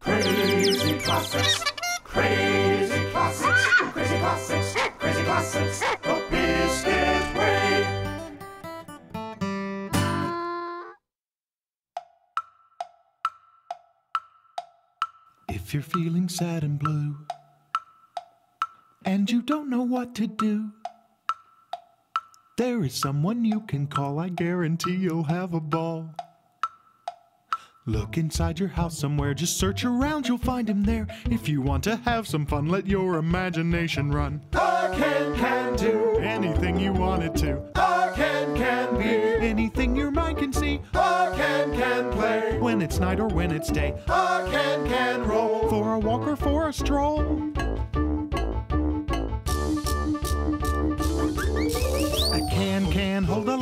Crazy classics, crazy classics, crazy classics, crazy classics, the Biscuit Way. If you're feeling sad and blue, and you don't know what to do, there is someone you can call. I guarantee you'll have a ball. Look inside your house somewhere, just search around, you'll find him there. If you want to have some fun, let your imagination run. A can can do, Anything you want it to, a can can be, anything your mind can see. a can can play, When it's night or when it's day, a can can roll. for a walk or for a stroll.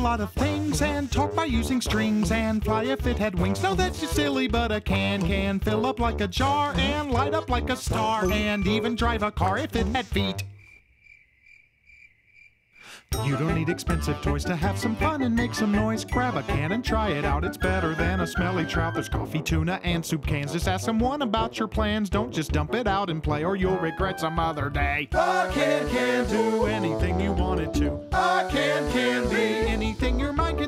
Lot of things and talk by using strings and fly if it had wings. No, that's just silly, but a can can fill up like a jar and light up like a star and even drive a car if it had feet. You don't need expensive toys to have some fun and make some noise. Grab a can and try it out. It's better than a smelly trout. There's coffee, tuna, and soup cans. Just ask someone about your plans. Don't just dump it out and play, or you'll regret some other day. A can can do, Anything you want it to, a can can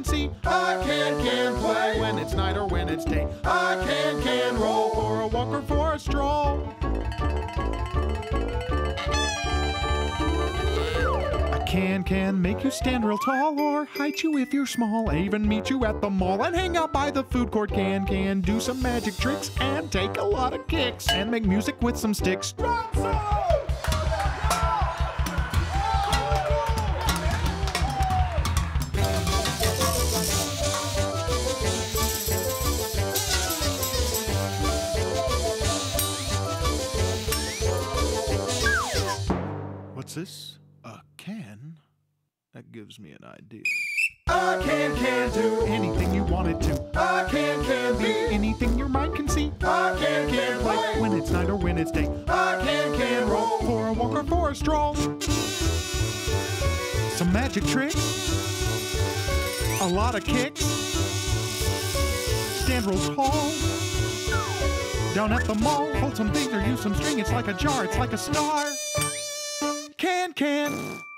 see. a can can play, When it's night or when it's day, I can can roll. for a walk or for a stroll. A can can make you stand real tall or height you if you're small. Even meet you at the mall and hang out by the food court. Can can do some magic tricks and take a lot of kicks and make music with some sticks. What's this? A can? That gives me an idea. A can can do, Anything you wanted to, a can can be, anything your mind can see. a can can play, When it's night or when it's day, a can can roll. for a walk or for a stroll. Some magic tricks, a lot of kicks. Stand real tall. Down at the mall, hold some things or use some string. It's like a jar, it's like a star. Can.